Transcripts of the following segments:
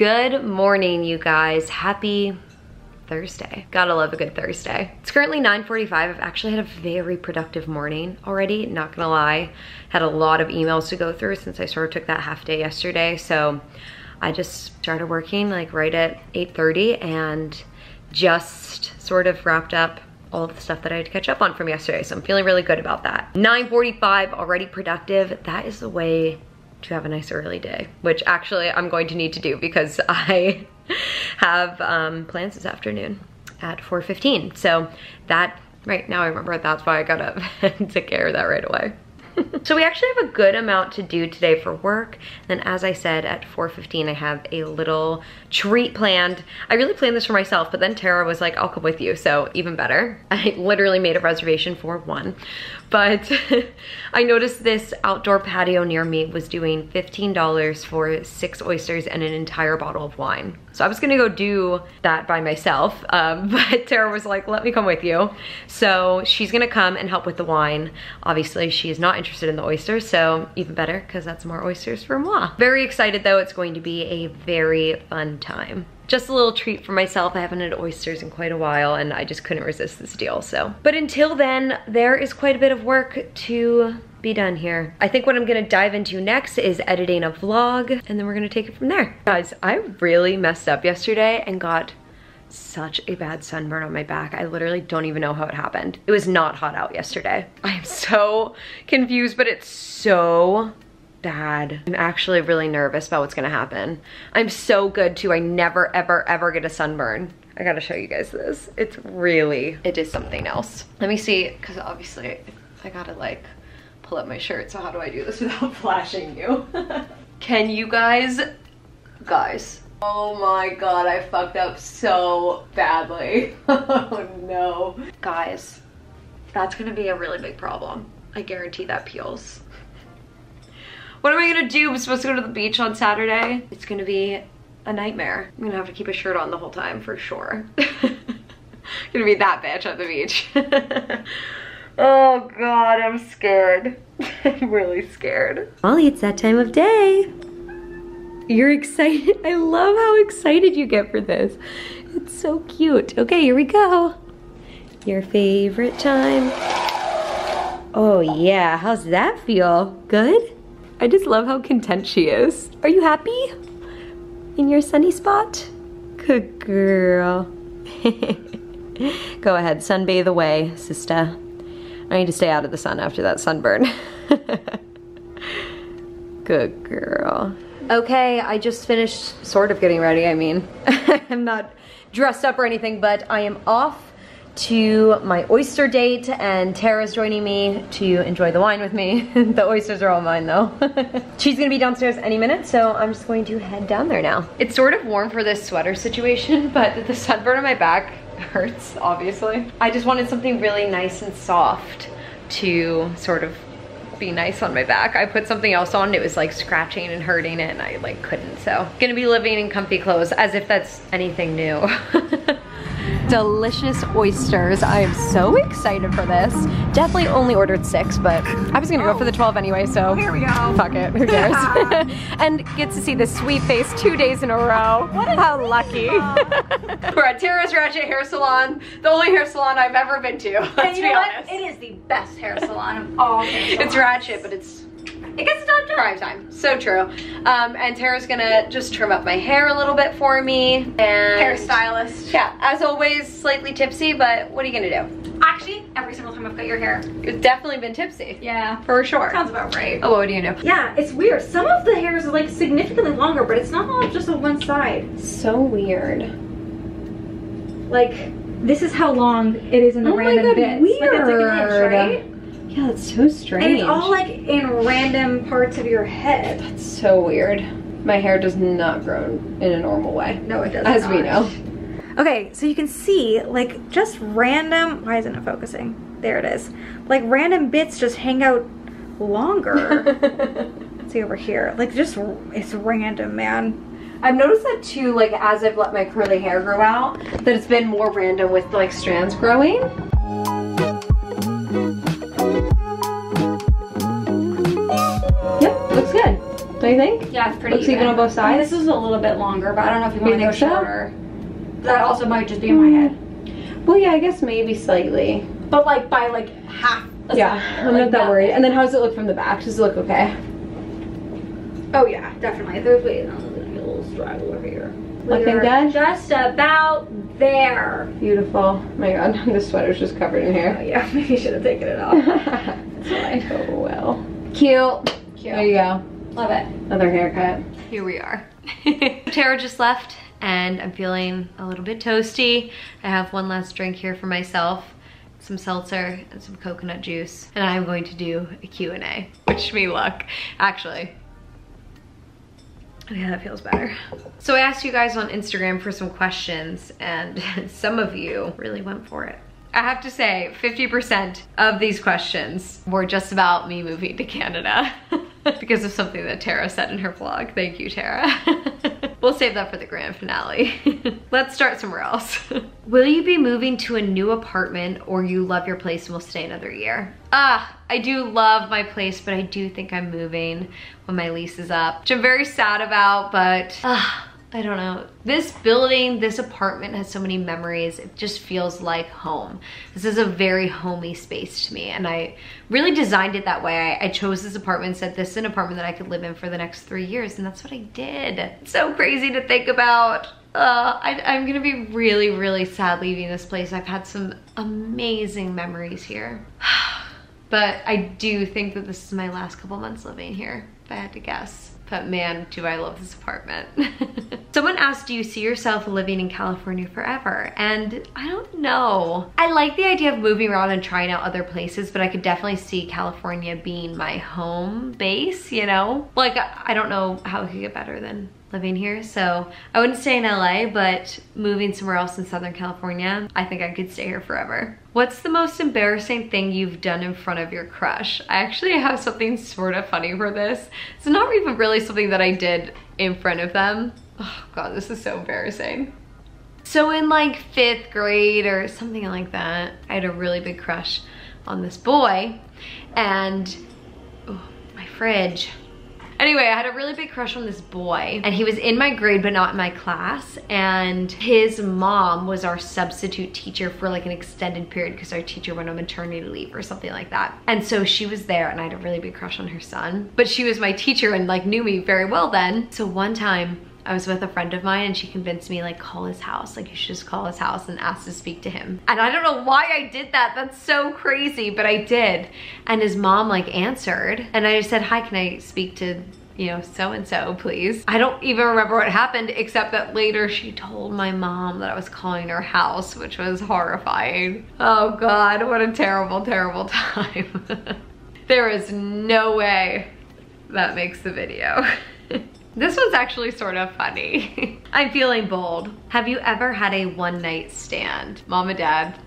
Good morning, you guys. Happy Thursday. Gotta love a good Thursday. It's currently 9.45. I've actually had a very productive morning already, not gonna lie. Had a lot of emails to go through since I sort of took that half day yesterday. So I just started working like right at 8.30 and just sort of wrapped up all of the stuff that I had to catch up on from yesterday. So I'm feeling really good about that. 9.45, already productive. That is the way to have a nice early day, which actually I'm going to need to do because I have um, plans this afternoon at 4.15. So that, right now I remember that's why I got up and took care of that right away. so we actually have a good amount to do today for work. And as I said, at 4.15, I have a little treat planned. I really planned this for myself, but then Tara was like, I'll come with you. So even better. I literally made a reservation for one. But I noticed this outdoor patio near me was doing $15 for six oysters and an entire bottle of wine. So I was gonna go do that by myself, um, but Tara was like, let me come with you. So she's gonna come and help with the wine. Obviously, she is not interested in the oysters, so even better, because that's more oysters for moi. Very excited though, it's going to be a very fun time just a little treat for myself. I haven't had oysters in quite a while and I just couldn't resist this deal, so. But until then, there is quite a bit of work to be done here. I think what I'm gonna dive into next is editing a vlog and then we're gonna take it from there. Guys, I really messed up yesterday and got such a bad sunburn on my back. I literally don't even know how it happened. It was not hot out yesterday. I am so confused, but it's so bad. I'm actually really nervous about what's gonna happen. I'm so good too. I never, ever, ever get a sunburn. I gotta show you guys this. It's really, it is something else. Let me see, because obviously I gotta like pull up my shirt. So how do I do this without flashing you? Can you guys, guys, Oh my god, I fucked up so badly. oh no. Guys, that's gonna be a really big problem. I guarantee that peels. What am I gonna do? I'm supposed to go to the beach on Saturday. It's gonna be a nightmare. I'm gonna have to keep a shirt on the whole time for sure. gonna be that bitch at the beach. oh god, I'm scared. I'm really scared. Molly, it's that time of day. You're excited. I love how excited you get for this. It's so cute. Okay, here we go. Your favorite time. Oh yeah, how's that feel? Good? I just love how content she is. Are you happy? In your sunny spot? Good girl. Go ahead, sunbathe away, sister. I need to stay out of the sun after that sunburn. Good girl. Okay, I just finished sort of getting ready, I mean. I'm not dressed up or anything, but I am off to my oyster date and Tara's joining me to enjoy the wine with me. the oysters are all mine though. She's gonna be downstairs any minute, so I'm just going to head down there now. It's sort of warm for this sweater situation, but the sunburn on my back hurts, obviously. I just wanted something really nice and soft to sort of be nice on my back. I put something else on, it was like scratching and hurting it and I like couldn't. So gonna be living in comfy clothes as if that's anything new. Delicious oysters. I am so excited for this. Definitely only ordered six, but I was gonna oh. go for the 12 anyway, so oh, here we go. fuck it, who cares? and get to see this sweet face two days in a row. What How lucky. We're at Tara's Ratchet Hair Salon, the only hair salon I've ever been to, let's be honest. What? It is the best hair salon of all It's Ratchet, but it's it gets done drive time. So true. Um, and Tara's gonna just trim up my hair a little bit for me. And hairstylist. Yeah, as always, slightly tipsy, but what are you gonna do? Actually, every single time I've cut your hair. It's definitely been tipsy. Yeah. For sure. Sounds about right. Oh, what do you know? Yeah, it's weird. Some of the hairs are like significantly longer, but it's not all just on one side. So weird. Like, this is how long it is in the oh random God, bits. Weird. Like, it's like an inch, right? Yeah, that's so strange. And it's all like in random parts of your head. That's so weird. My hair does not grow in a normal way. No, it doesn't. As we know. Okay, so you can see like just random, why isn't it focusing? There it is. Like random bits just hang out longer. see over here. Like just, it's random, man. I've noticed that too, like as I've let my curly hair grow out, that it's been more random with like strands growing. Yep, looks good. Don't you think? Yeah, it's pretty Looks even on both I mean, sides? this is a little bit longer, but I don't know if you You want to go think so? shorter. That also might just be in my hmm. head. Well, yeah, I guess maybe slightly. But like by like half. a Yeah, I'm like not that worried. And then how does it look from the back? Does it look okay? Oh yeah, definitely. There's wait, no, there's a little straggle over here. Looking good? Just about there. Beautiful. Oh my god, the sweater's just covered in Oh hair. yeah, maybe you should have taken it off. That's fine. Oh well. Cute. Cute. There you go. Love it. Another haircut. Here we are. Tara just left and I'm feeling a little bit toasty. I have one last drink here for myself, some seltzer and some coconut juice. And I'm going to do a Q&A. Wish me luck. Actually, yeah, that feels better. So I asked you guys on Instagram for some questions and some of you really went for it. I have to say 50% of these questions were just about me moving to Canada because of something that Tara said in her vlog. Thank you, Tara. we'll save that for the grand finale. Let's start somewhere else. Will you be moving to a new apartment or you love your place and will stay another year? Ah, I do love my place, but I do think I'm moving when my lease is up, which I'm very sad about, but ah, I don't know. This building, this apartment has so many memories. It just feels like home. This is a very homey space to me and I really designed it that way. I, I chose this apartment, said this is an apartment that I could live in for the next three years and that's what I did. It's so crazy to think about. Uh, I, I'm gonna be really, really sad leaving this place. I've had some amazing memories here. But I do think that this is my last couple months living here, if I had to guess. But man, do I love this apartment. Someone asked, do you see yourself living in California forever? And I don't know. I like the idea of moving around and trying out other places, but I could definitely see California being my home base, you know? Like, I don't know how it could get better than living here. So I wouldn't stay in LA, but moving somewhere else in Southern California, I think I could stay here forever. What's the most embarrassing thing you've done in front of your crush? I actually have something sort of funny for this. It's not even really something that I did in front of them. Oh God, this is so embarrassing. So in like fifth grade or something like that, I had a really big crush on this boy and oh, my fridge. Anyway, I had a really big crush on this boy and he was in my grade but not in my class and his mom was our substitute teacher for like an extended period because our teacher went on maternity leave or something like that. And so she was there and I had a really big crush on her son. But she was my teacher and like knew me very well then. So one time I was with a friend of mine and she convinced me like call his house. Like you should just call his house and ask to speak to him. And I don't know why I did that. That's so crazy but I did. And his mom like answered. And I just said hi can I speak to you know so and so please? I don't even remember what happened except that later she told my mom that I was calling her house which was horrifying. Oh god what a terrible terrible time. There is no way that makes the video This one's actually sort of funny. I'm feeling bold. Have you ever had a one night stand? Mom and dad,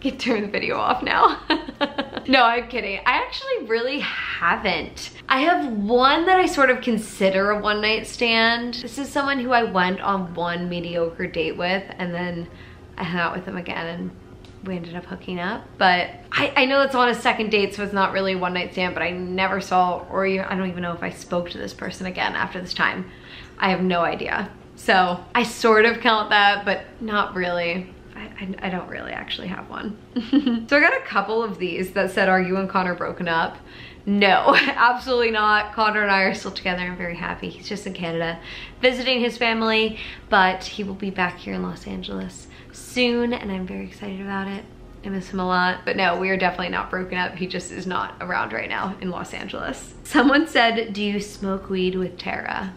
can turn the video off now. no, I'm kidding. I actually really haven't. I have one that I sort of consider a one night stand. This is someone who I went on one mediocre date with and then I hung out with them again and we ended up hooking up. But I, I know that's on a second date, so it's not really a one night stand, but I never saw, or even, I don't even know if I spoke to this person again after this time. I have no idea. So I sort of count that, but not really. I, I, I don't really actually have one. so I got a couple of these that said, are you and Connor broken up? No, absolutely not. Connor and I are still together. I'm very happy. He's just in Canada visiting his family, but he will be back here in Los Angeles soon and I'm very excited about it. I miss him a lot. But no, we are definitely not broken up. He just is not around right now in Los Angeles. Someone said, do you smoke weed with Tara?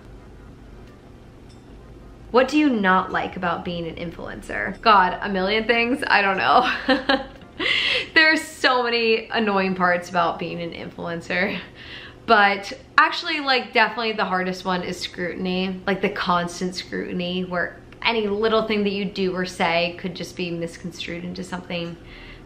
What do you not like about being an influencer? God, a million things? I don't know. There's so many annoying parts about being an influencer. But actually, like, definitely the hardest one is scrutiny. Like the constant scrutiny where any little thing that you do or say could just be misconstrued into something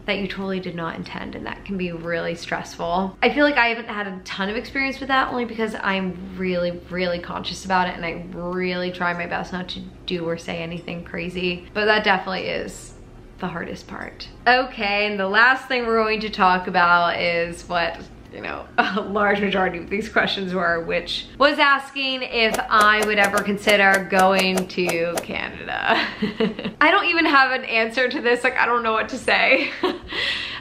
that you totally did not intend and that can be really stressful. I feel like I haven't had a ton of experience with that only because I'm really, really conscious about it and I really try my best not to do or say anything crazy. But that definitely is the hardest part. Okay, and the last thing we're going to talk about is what you know, a large majority of these questions were, which was asking if I would ever consider going to Canada. I don't even have an answer to this, like I don't know what to say.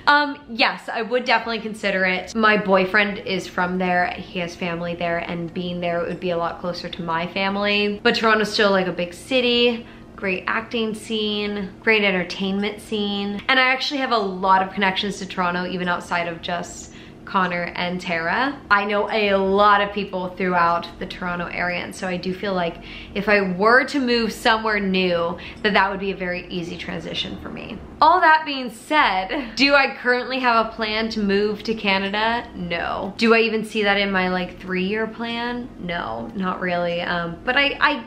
Um, yes, I would definitely consider it. My boyfriend is from there. He has family there and being there would be a lot closer to my family. But Toronto's still like a big city great acting scene, great entertainment scene. And I actually have a lot of connections to Toronto even outside of just Connor and Tara. I know a lot of people throughout the Toronto area and so I do feel like if I were to move somewhere new that that would be a very easy transition for me. All that being said, do I currently have a plan to move to Canada? No. Do I even see that in my like three year plan? No, not really. Um, but I, I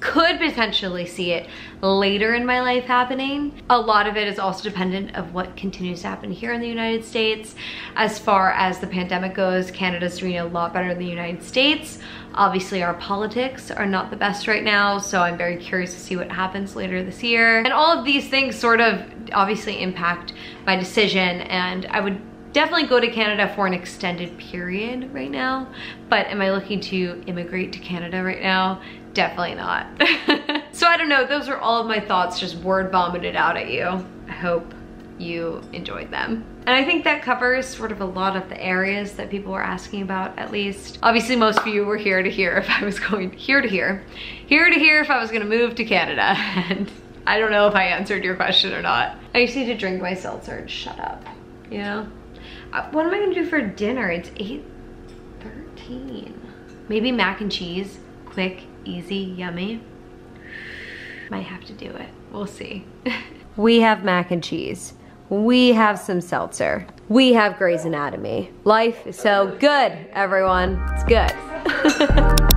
could potentially see it later in my life happening. A lot of it is also dependent of what continues to happen here in the United States. As far as the pandemic goes, Canada's doing a lot better than the United States. Obviously our politics are not the best right now, so I'm very curious to see what happens later this year. And all of these things sort of obviously impact my decision and I would definitely go to Canada for an extended period right now, but am I looking to immigrate to Canada right now? Definitely not. so I don't know, those are all of my thoughts just word vomited out at you. I hope you enjoyed them. And I think that covers sort of a lot of the areas that people were asking about at least. Obviously most of you were here to hear if I was going, here to hear, here to hear if I was gonna move to Canada. And I don't know if I answered your question or not. I just need to drink my seltzer and shut up, you know? Uh, what am I gonna do for dinner? It's 8.13. Maybe mac and cheese, quick, easy, yummy. Might have to do it, we'll see. we have mac and cheese. We have some seltzer. We have Grey's Anatomy. Life is so good, everyone. It's good.